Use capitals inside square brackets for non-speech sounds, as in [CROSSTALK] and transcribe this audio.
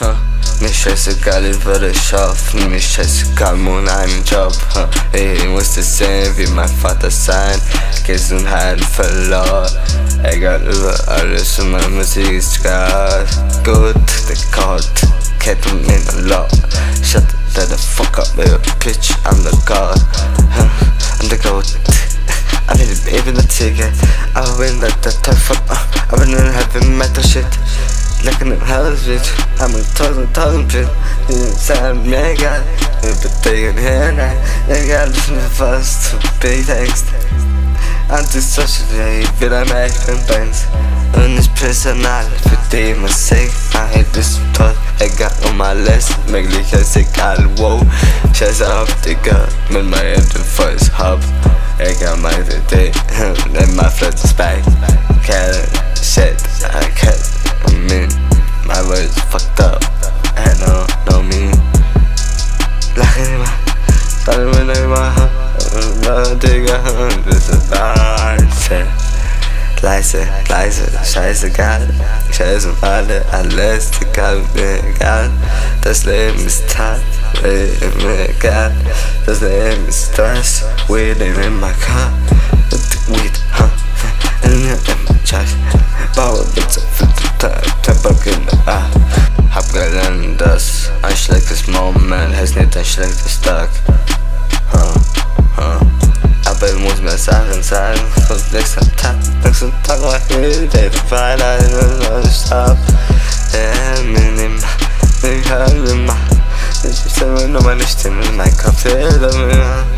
Mir scheißegal, ich würde schaffen, mir scheißegal, ohne einen Job. Ich musste sehen, wie mein Vater sein Gesundheit verlor. Egal über alles und meine Musik ist geil. Gut, der Gott, kennt und mir no law. Shut the fuck up, little bitch, I'm the God. I'm the GOAT. [LAUGHS] I a baby the ticket. I win that the tough up. I've been in heavy metal shit. Looking at hell's bitch. I'm a total total bitch. Inside me, they can hear that. They got listen first to big text. Antisocial, ich I'm echten Bands. Und nicht personal für die Musik. I hate this. I got on my alles. Möglich ist egal, wow. Scheiße auf Digga, mit meinem Voice Hub. Egal meine Idee, and my is back. Can't lágrima, lágrima. No, Digga, das ist leise. Leise, leise, scheißegal. Scheiße alle, alles egal, mir egal. Das Leben ist hart, mir egal. Das Leben ist Stress, weed in my car. Weed, huh? In your Scheiß. Bauer bitte für die Temperkinder, ah. Hab gelernt, dass ein schlechtes Moment heißt nicht ein schlechtes Tag. Ich muss mir Sachen sagen, sonst nächsten Tag, nächsten Tag mach ich wieder Beine einen neuen Stab. Ja, mir nimm, ich habe immer, ich stimme nur meine Stimme, mein Kopf fehlt mir.